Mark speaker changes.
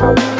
Speaker 1: Bye.